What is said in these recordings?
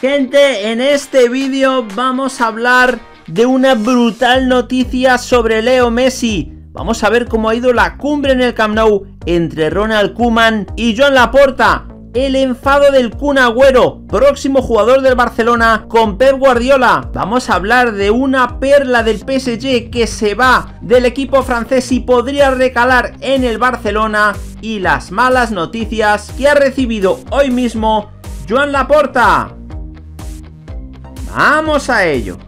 Gente, en este vídeo vamos a hablar de una brutal noticia sobre Leo Messi. Vamos a ver cómo ha ido la cumbre en el Camp Nou entre Ronald Koeman y Joan Laporta. El enfado del Kun Agüero, próximo jugador del Barcelona con Pep Guardiola. Vamos a hablar de una perla del PSG que se va del equipo francés y podría recalar en el Barcelona. Y las malas noticias que ha recibido hoy mismo Joan Laporta. ¡Vamos a ello!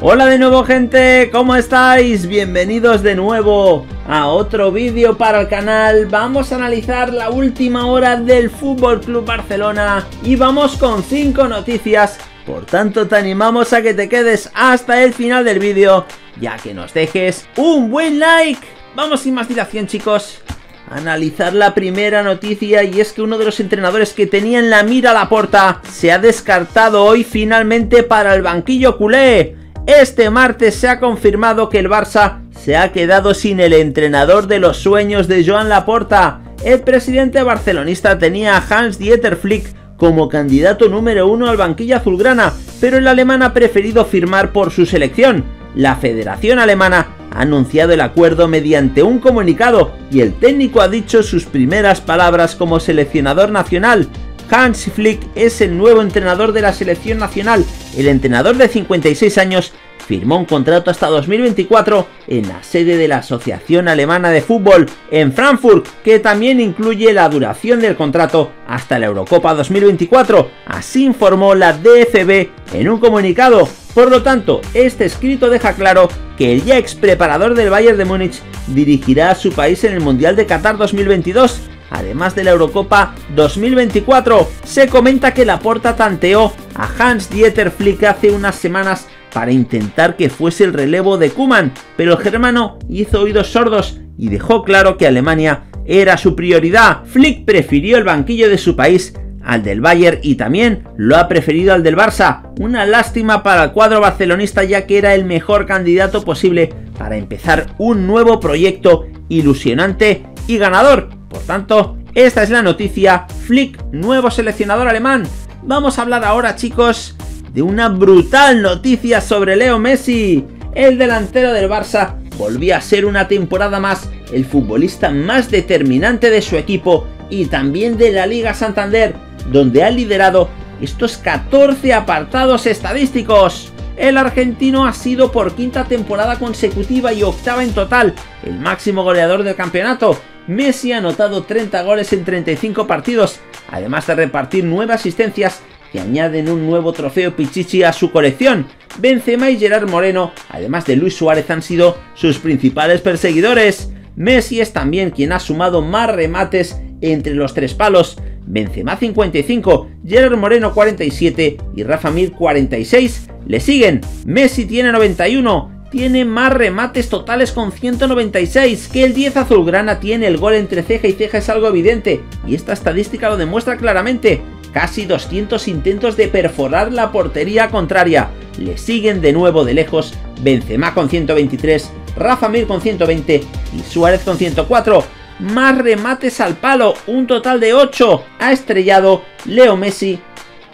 Hola de nuevo gente, ¿cómo estáis? Bienvenidos de nuevo a otro vídeo para el canal. Vamos a analizar la última hora del Fútbol Club Barcelona y vamos con 5 noticias. Por tanto, te animamos a que te quedes hasta el final del vídeo, ya que nos dejes un buen like. Vamos sin más dilación, chicos analizar la primera noticia y es que uno de los entrenadores que tenía en la mira la porta se ha descartado hoy finalmente para el banquillo culé. Este martes se ha confirmado que el Barça se ha quedado sin el entrenador de los sueños de Joan Laporta. El presidente barcelonista tenía a Hans Dieter Flick como candidato número uno al banquillo azulgrana, pero el alemán ha preferido firmar por su selección. La Federación Alemana ha anunciado el acuerdo mediante un comunicado y el técnico ha dicho sus primeras palabras como seleccionador nacional. Hans Flick es el nuevo entrenador de la selección nacional. El entrenador de 56 años firmó un contrato hasta 2024 en la sede de la Asociación Alemana de Fútbol en Frankfurt, que también incluye la duración del contrato hasta la Eurocopa 2024. Así informó la DFB en un comunicado. Por lo tanto, este escrito deja claro que el ya ex preparador del Bayern de Múnich dirigirá a su país en el Mundial de Qatar 2022 además de la Eurocopa 2024. Se comenta que Laporta tanteó a Hans Dieter Flick hace unas semanas para intentar que fuese el relevo de Kuman, pero el germano hizo oídos sordos y dejó claro que Alemania era su prioridad. Flick prefirió el banquillo de su país al del Bayern y también lo ha preferido al del Barça. Una lástima para el cuadro barcelonista ya que era el mejor candidato posible para empezar un nuevo proyecto ilusionante y ganador. Por tanto, esta es la noticia. Flick, nuevo seleccionador alemán. Vamos a hablar ahora chicos de una brutal noticia sobre Leo Messi. El delantero del Barça volvía a ser una temporada más el futbolista más determinante de su equipo y también de la Liga Santander, donde ha liderado estos 14 apartados estadísticos. El argentino ha sido por quinta temporada consecutiva y octava en total, el máximo goleador del campeonato. Messi ha anotado 30 goles en 35 partidos, además de repartir 9 asistencias que añaden un nuevo trofeo Pichichi a su colección. Benzema y Gerard Moreno, además de Luis Suárez, han sido sus principales perseguidores. Messi es también quien ha sumado más remates entre los tres palos. Benzema 55, Gerard Moreno 47 y Rafa Mir 46. Le siguen, Messi tiene 91, tiene más remates totales con 196. Que el 10 azulgrana tiene el gol entre ceja y ceja es algo evidente, y esta estadística lo demuestra claramente casi 200 intentos de perforar la portería contraria. Le siguen de nuevo de lejos Benzema con 123, Rafa Mir con 120 y Suárez con 104. Más remates al palo, un total de 8. Ha estrellado Leo Messi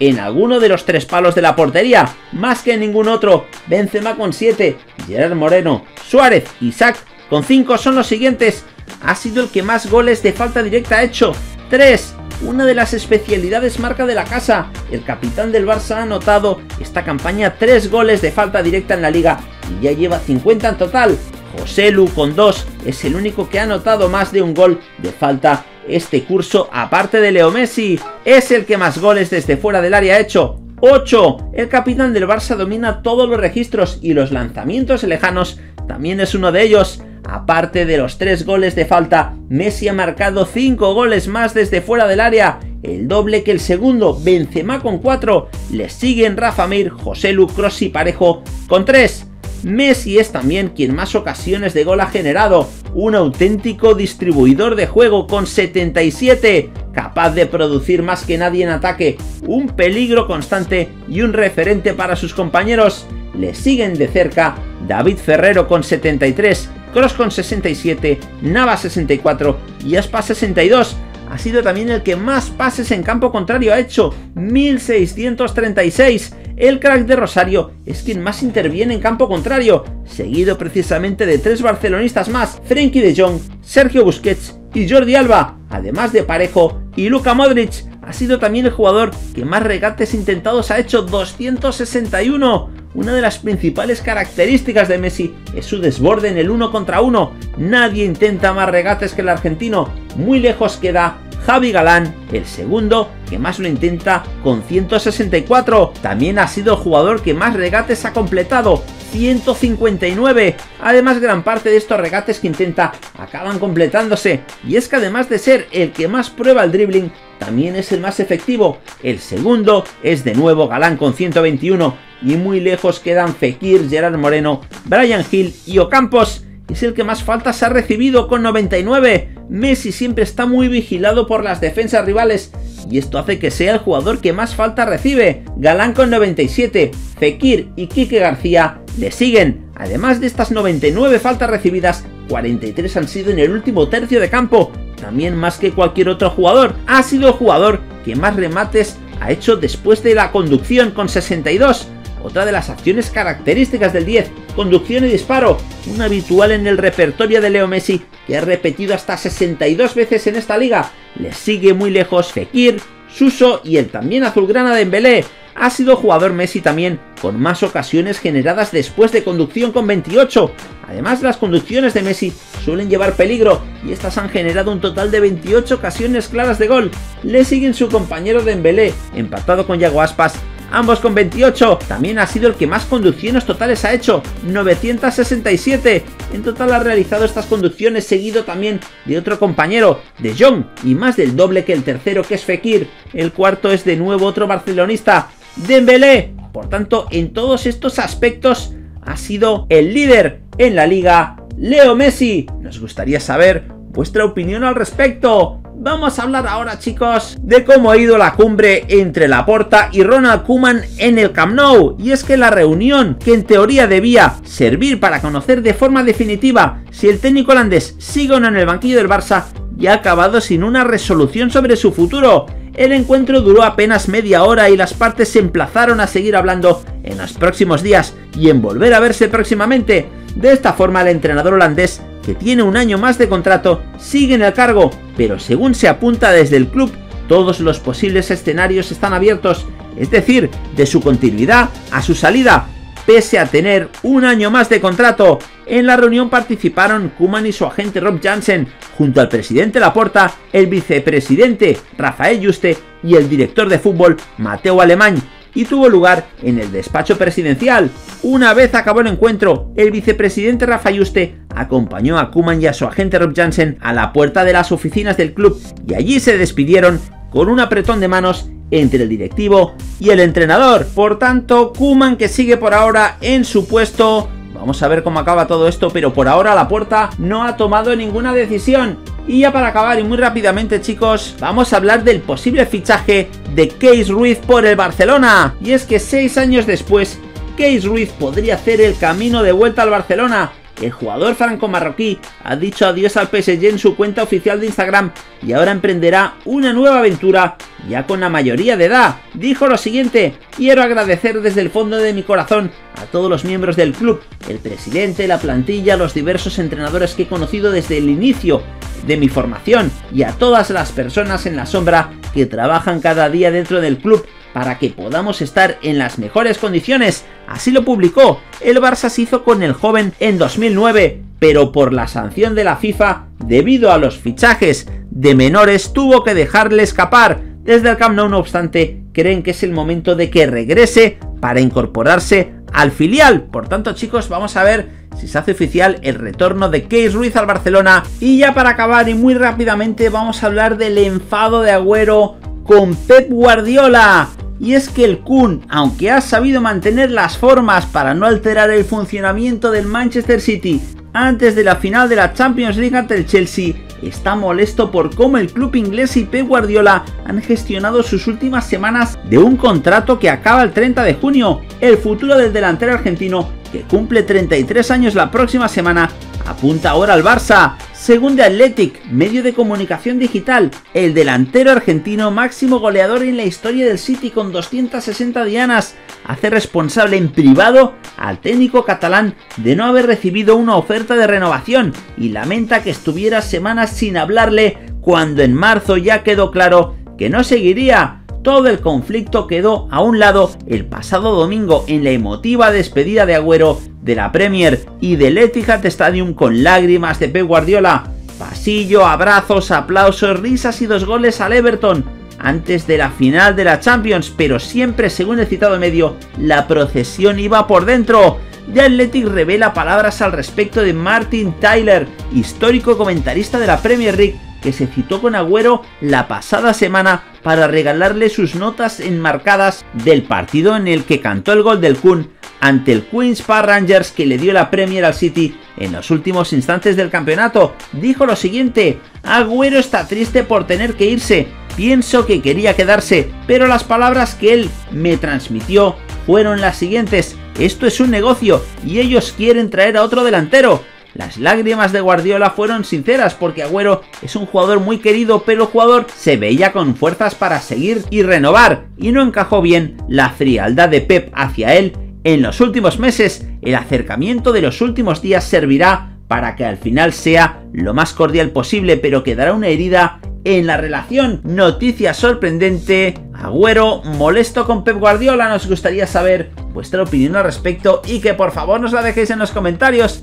en alguno de los tres palos de la portería, más que en ningún otro. Benzema con 7, Gerard Moreno, Suárez y Isaac con 5 son los siguientes. Ha sido el que más goles de falta directa ha hecho, 3 una de las especialidades marca de la casa. El capitán del Barça ha anotado esta campaña 3 goles de falta directa en la liga y ya lleva 50 en total. José Lu con 2 es el único que ha anotado más de un gol de falta este curso, aparte de Leo Messi. Es el que más goles desde fuera del área ha hecho. 8. El capitán del Barça domina todos los registros y los lanzamientos lejanos también es uno de ellos. Aparte de los 3 goles de falta, Messi ha marcado 5 goles más desde fuera del área, el doble que el segundo, Benzema con 4, le siguen Rafa Mir, José Lu, y Parejo con 3. Messi es también quien más ocasiones de gol ha generado, un auténtico distribuidor de juego con 77, capaz de producir más que nadie en ataque, un peligro constante y un referente para sus compañeros. Le siguen de cerca David Ferrero con 73, Cross con 67, Nava 64 y Aspa 62. Ha sido también el que más pases en campo contrario ha hecho, 1636. El crack de Rosario es quien más interviene en campo contrario, seguido precisamente de tres barcelonistas más, Frenkie de Jong, Sergio Busquets y Jordi Alba, además de Parejo y Luka Modric. Ha sido también el jugador que más regates intentados ha hecho, 261. Una de las principales características de Messi es su desborde en el uno contra uno. Nadie intenta más regates que el argentino. Muy lejos queda Javi Galán, el segundo que más lo intenta con 164. También ha sido el jugador que más regates ha completado, 159. Además, gran parte de estos regates que intenta acaban completándose. Y es que además de ser el que más prueba el dribbling, también es el más efectivo. El segundo es de nuevo Galán con 121. Y muy lejos quedan Fekir, Gerard Moreno, Brian Hill y Ocampos es el que más faltas ha recibido con 99. Messi siempre está muy vigilado por las defensas rivales y esto hace que sea el jugador que más faltas recibe. Galán con 97, Fekir y Quique García le siguen. Además de estas 99 faltas recibidas, 43 han sido en el último tercio de campo, también más que cualquier otro jugador. Ha sido el jugador que más remates ha hecho después de la conducción con 62 otra de las acciones características del 10, conducción y disparo, un habitual en el repertorio de Leo Messi, que ha repetido hasta 62 veces en esta liga. Le sigue muy lejos Fekir, Suso y el también azulgrana de Embelé. Ha sido jugador Messi también, con más ocasiones generadas después de conducción con 28. Además, las conducciones de Messi suelen llevar peligro y estas han generado un total de 28 ocasiones claras de gol. Le siguen su compañero de Embelé, empatado con Yago Aspas ambos con 28. También ha sido el que más conducciones totales ha hecho, 967. En total ha realizado estas conducciones seguido también de otro compañero, de Jong, y más del doble que el tercero que es Fekir. El cuarto es de nuevo otro barcelonista, Dembélé. Por tanto, en todos estos aspectos ha sido el líder en la liga, Leo Messi. Nos gustaría saber vuestra opinión al respecto. Vamos a hablar ahora, chicos, de cómo ha ido la cumbre entre Laporta y Ronald Koeman en el Camp Nou. Y es que la reunión, que en teoría debía servir para conocer de forma definitiva si el técnico holandés sigue o no en el banquillo del Barça, ya ha acabado sin una resolución sobre su futuro. El encuentro duró apenas media hora y las partes se emplazaron a seguir hablando en los próximos días y en volver a verse próximamente. De esta forma el entrenador holandés que tiene un año más de contrato, sigue en el cargo, pero según se apunta desde el club, todos los posibles escenarios están abiertos, es decir, de su continuidad a su salida, pese a tener un año más de contrato. En la reunión participaron Kuman y su agente Rob Jansen, junto al presidente Laporta, el vicepresidente Rafael Juste y el director de fútbol Mateo Alemán, y tuvo lugar en el despacho presidencial. Una vez acabó el encuentro, el vicepresidente Rafa Yuste acompañó a Kuman y a su agente Rob Jansen a la puerta de las oficinas del club y allí se despidieron con un apretón de manos entre el directivo y el entrenador. Por tanto, Kuman que sigue por ahora en su puesto. Vamos a ver cómo acaba todo esto, pero por ahora la puerta no ha tomado ninguna decisión. Y ya para acabar y muy rápidamente chicos, vamos a hablar del posible fichaje de Case Ruiz por el Barcelona. Y es que seis años después, Case Ruiz podría hacer el camino de vuelta al Barcelona. El jugador franco-marroquí ha dicho adiós al PSG en su cuenta oficial de Instagram y ahora emprenderá una nueva aventura ya con la mayoría de edad. Dijo lo siguiente, quiero agradecer desde el fondo de mi corazón a todos los miembros del club, el presidente, la plantilla, los diversos entrenadores que he conocido desde el inicio de mi formación y a todas las personas en la sombra que trabajan cada día dentro del club para que podamos estar en las mejores condiciones. Así lo publicó. El Barça se hizo con el joven en 2009, pero por la sanción de la FIFA, debido a los fichajes de menores, tuvo que dejarle escapar. Desde el Camp Nou, no obstante, creen que es el momento de que regrese para incorporarse al filial. Por tanto, chicos, vamos a ver si se hace oficial el retorno de Case Ruiz al Barcelona. Y ya para acabar y muy rápidamente vamos a hablar del enfado de Agüero con Pep Guardiola. Y es que el Kun, aunque ha sabido mantener las formas para no alterar el funcionamiento del Manchester City antes de la final de la Champions League ante el Chelsea, está molesto por cómo el club inglés y Pep Guardiola han gestionado sus últimas semanas de un contrato que acaba el 30 de junio. El futuro del delantero argentino, que cumple 33 años la próxima semana, apunta ahora al Barça. Según The Athletic, medio de comunicación digital, el delantero argentino máximo goleador en la historia del City con 260 dianas hace responsable en privado al técnico catalán de no haber recibido una oferta de renovación y lamenta que estuviera semanas sin hablarle cuando en marzo ya quedó claro que no seguiría todo el conflicto quedó a un lado el pasado domingo en la emotiva despedida de Agüero de la Premier y del Etihad Stadium con lágrimas de Pep Guardiola. Pasillo, abrazos, aplausos, risas y dos goles al Everton antes de la final de la Champions, pero siempre según el citado medio, la procesión iba por dentro. The Athletic revela palabras al respecto de Martin Tyler, histórico comentarista de la Premier League, que se citó con Agüero la pasada semana para regalarle sus notas enmarcadas del partido en el que cantó el gol del Kun ante el Queen's Park Rangers que le dio la Premier al City en los últimos instantes del campeonato. Dijo lo siguiente, Agüero está triste por tener que irse, pienso que quería quedarse, pero las palabras que él me transmitió fueron las siguientes, esto es un negocio y ellos quieren traer a otro delantero, las lágrimas de Guardiola fueron sinceras porque Agüero es un jugador muy querido, pero jugador se veía con fuerzas para seguir y renovar y no encajó bien la frialdad de Pep hacia él. En los últimos meses, el acercamiento de los últimos días servirá para que al final sea lo más cordial posible, pero quedará una herida en la relación. Noticia sorprendente, Agüero molesto con Pep Guardiola, nos gustaría saber vuestra opinión al respecto y que por favor nos la dejéis en los comentarios